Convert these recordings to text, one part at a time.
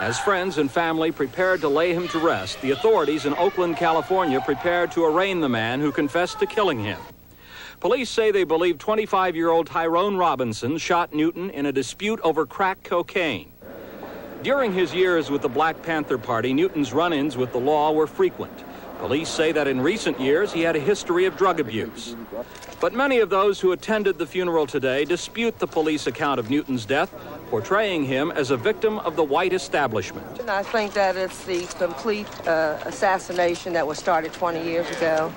As friends and family prepared to lay him to rest, the authorities in Oakland, California prepared to arraign the man who confessed to killing him. Police say they believe 25 year old Tyrone Robinson shot Newton in a dispute over crack cocaine. During his years with the Black Panther Party, Newton's run ins with the law were frequent. Police say that in recent years he had a history of drug abuse. But many of those who attended the funeral today dispute the police account of Newton's death, portraying him as a victim of the white establishment. And I think that it's the complete uh, assassination that was started 20 years ago.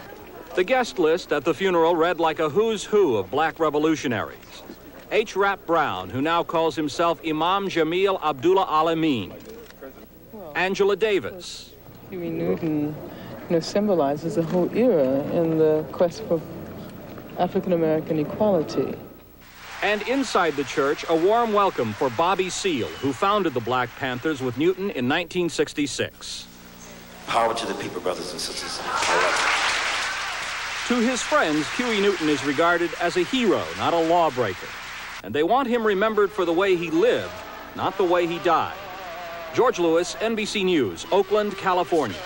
The guest list at the funeral read like a who's who of black revolutionaries. H. Rap Brown, who now calls himself Imam Jamil Abdullah Al-Amin. Angela Davis. Huey Newton you know, symbolizes a whole era in the quest for African American equality. And inside the church, a warm welcome for Bobby Seale, who founded the Black Panthers with Newton in 1966. Power to the people, brothers and sisters. To his friends, Huey Newton is regarded as a hero, not a lawbreaker. And they want him remembered for the way he lived, not the way he died. George Lewis, NBC News, Oakland, California.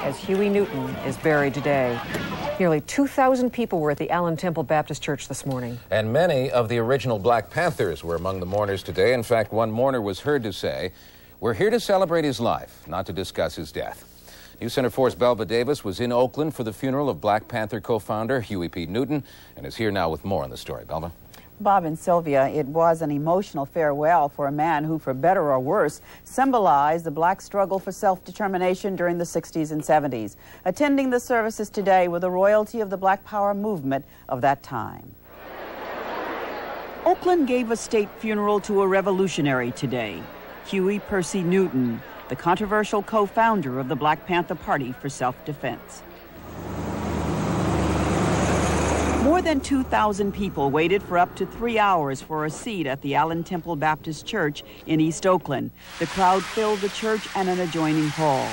As Huey Newton is buried today, nearly 2,000 people were at the Allen Temple Baptist Church this morning. And many of the original Black Panthers were among the mourners today. In fact, one mourner was heard to say, We're here to celebrate his life, not to discuss his death. News Center 4's Belva Davis was in Oakland for the funeral of Black Panther co-founder Huey P. Newton and is here now with more on the story. Belva. Bob and Sylvia, it was an emotional farewell for a man who, for better or worse, symbolized the black struggle for self-determination during the 60s and 70s. Attending the services today were the royalty of the Black Power movement of that time. Oakland gave a state funeral to a revolutionary today, Huey Percy Newton, the controversial co-founder of the Black Panther Party for Self-Defense. More than 2,000 people waited for up to three hours for a seat at the Allen Temple Baptist Church in East Oakland. The crowd filled the church and an adjoining hall.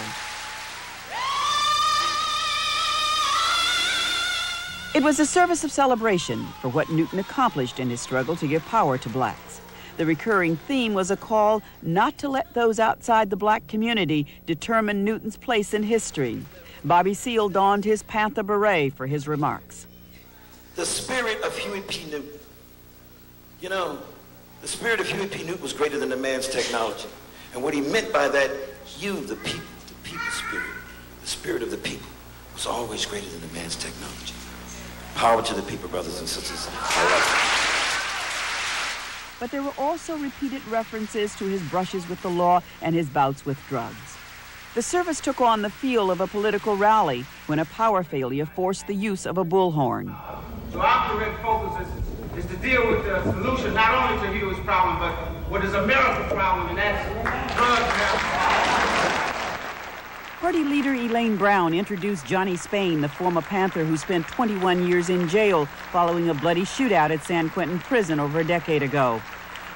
It was a service of celebration for what Newton accomplished in his struggle to give power to blacks. The recurring theme was a call not to let those outside the black community determine Newton's place in history. Bobby Seale donned his Panther beret for his remarks. The spirit of Huey P. Newton. You know, the spirit of Huey P. Newton was greater than the man's technology. And what he meant by that, you, the people, the people spirit, the spirit of the people, was always greater than the man's technology. Power to the people, brothers and sisters but there were also repeated references to his brushes with the law and his bouts with drugs. The service took on the feel of a political rally when a power failure forced the use of a bullhorn. So our correct focus is, is to deal with the solution not only to Huey's problem, but what is America's problem, and that's drugs. Party leader Elaine Brown introduced Johnny Spain, the former Panther who spent 21 years in jail following a bloody shootout at San Quentin prison over a decade ago.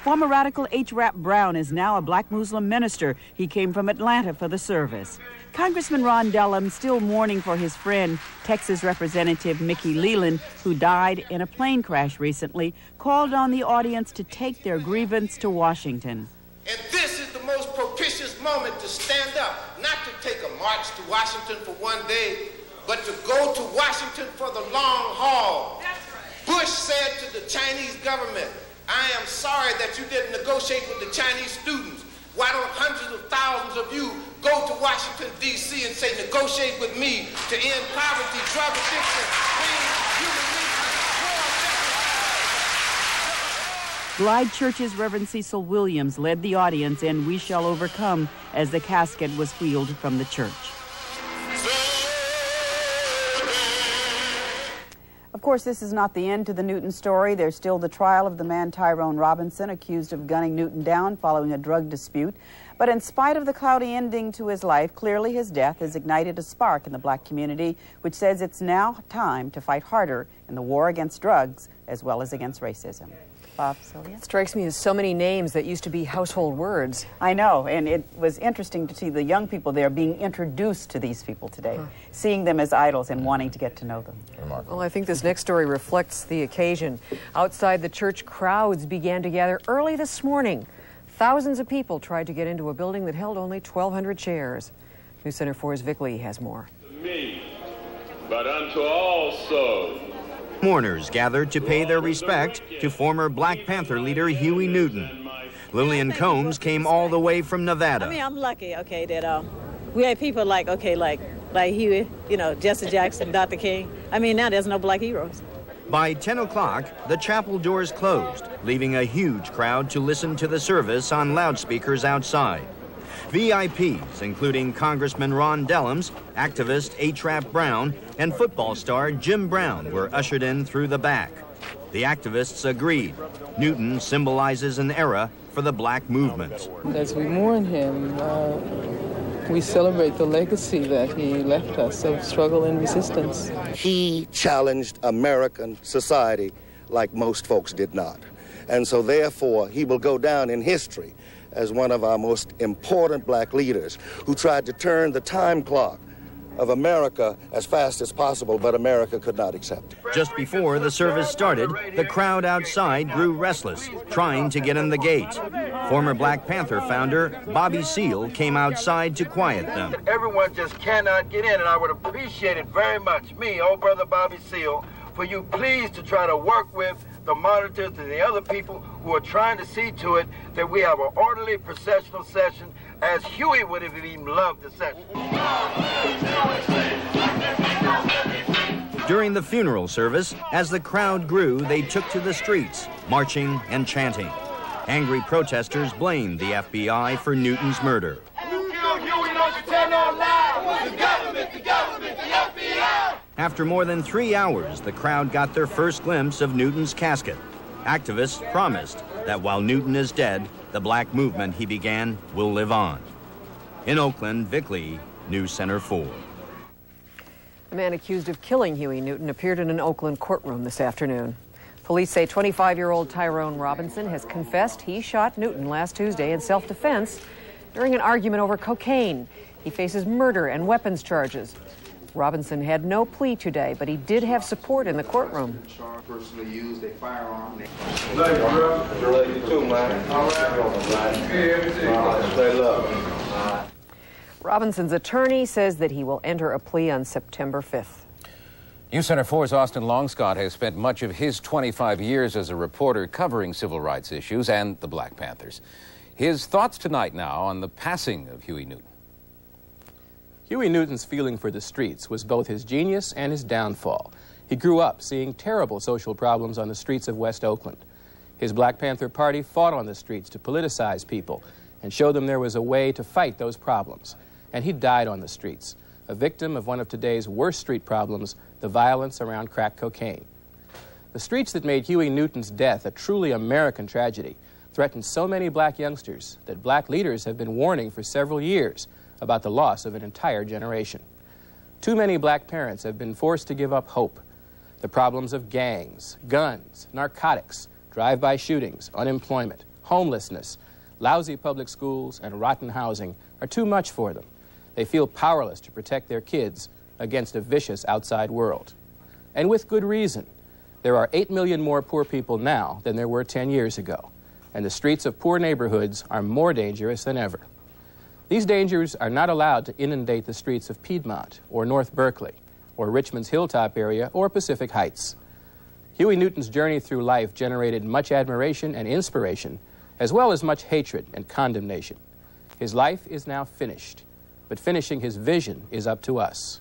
Former radical H. Rap Brown is now a black Muslim minister. He came from Atlanta for the service. Congressman Ron Dellums, still mourning for his friend, Texas Representative Mickey Leland, who died in a plane crash recently, called on the audience to take their grievance to Washington. And this is the most propitious moment to stand up, not to take a march to Washington for one day, but to go to Washington for the long haul. Bush said to the Chinese government, I am sorry that you didn't negotiate with the Chinese students. Why don't hundreds of thousands of you go to Washington, D.C. and say, negotiate with me to end poverty, drug addiction, Glide Church's Reverend Cecil Williams led the audience in We Shall Overcome as the casket was wheeled from the church. Course, this is not the end to the Newton story. There's still the trial of the man Tyrone Robinson, accused of gunning Newton down following a drug dispute. But in spite of the cloudy ending to his life, clearly his death has ignited a spark in the black community, which says it's now time to fight harder in the war against drugs as well as against racism. Bob, Sylvia? It strikes me as so many names that used to be household words. I know, and it was interesting to see the young people there being introduced to these people today, huh. seeing them as idols and wanting to get to know them. Remarkable. Well, I think this next story reflects the occasion. Outside the church, crowds began to gather early this morning Thousands of people tried to get into a building that held only 1,200 chairs. News Center 4's Vic Lee has more. Me, but unto also. Mourners gathered to pay their respect to former Black Panther leader Huey Newton. Lillian Combs came all the way from Nevada. I mean, I'm lucky, okay, that um, we had people like, okay, like, like Huey, you know, Jesse Jackson, Dr. King. I mean, now there's no black heroes. By 10 o'clock, the chapel doors closed, leaving a huge crowd to listen to the service on loudspeakers outside. VIPs, including Congressman Ron Dellums, activist H. Rap Brown, and football star Jim Brown, were ushered in through the back. The activists agreed. Newton symbolizes an era for the black movement. As we mourn him, uh, we celebrate the legacy that he left us of struggle and resistance. He challenged American society like most folks did not. And so, therefore, he will go down in history as one of our most important black leaders who tried to turn the time clock of America as fast as possible, but America could not accept. Just before the service started, the crowd outside grew restless, trying to get in the gate. Former Black Panther founder Bobby Seale came outside to quiet them. Everyone just cannot get in, and I would appreciate it very much, me, old brother Bobby Seale, for you please to try to work with the monitors and the other people who are trying to see to it that we have an orderly processional session as Huey would have even loved the session. During the funeral service, as the crowd grew, they took to the streets, marching and chanting. Angry protesters blamed the FBI for Newton's murder. After more than three hours, the crowd got their first glimpse of Newton's casket. Activists promised that while Newton is dead, the black movement he began will live on. In Oakland, Vic Lee, News Center 4. The man accused of killing Huey Newton appeared in an Oakland courtroom this afternoon. Police say 25-year-old Tyrone Robinson has confessed he shot Newton last Tuesday in self-defense during an argument over cocaine. He faces murder and weapons charges. Robinson had no plea today, but he did have support in the courtroom. Robinson's attorney says that he will enter a plea on September 5th. News Center 4's Austin Longscott has spent much of his 25 years as a reporter covering civil rights issues and the Black Panthers. His thoughts tonight now on the passing of Huey Newton. Huey Newton's feeling for the streets was both his genius and his downfall. He grew up seeing terrible social problems on the streets of West Oakland. His Black Panther Party fought on the streets to politicize people and show them there was a way to fight those problems. And he died on the streets, a victim of one of today's worst street problems, the violence around crack cocaine. The streets that made Huey Newton's death a truly American tragedy threatened so many black youngsters that black leaders have been warning for several years about the loss of an entire generation. Too many black parents have been forced to give up hope. The problems of gangs, guns, narcotics, drive-by shootings, unemployment, homelessness, lousy public schools, and rotten housing are too much for them. They feel powerless to protect their kids against a vicious outside world. And with good reason. There are 8 million more poor people now than there were 10 years ago, and the streets of poor neighborhoods are more dangerous than ever. These dangers are not allowed to inundate the streets of Piedmont or North Berkeley or Richmond's Hilltop area or Pacific Heights. Huey Newton's journey through life generated much admiration and inspiration, as well as much hatred and condemnation. His life is now finished, but finishing his vision is up to us.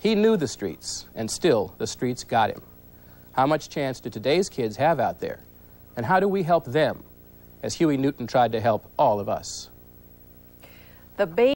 He knew the streets, and still the streets got him. How much chance do today's kids have out there? And how do we help them, as Huey Newton tried to help all of us? The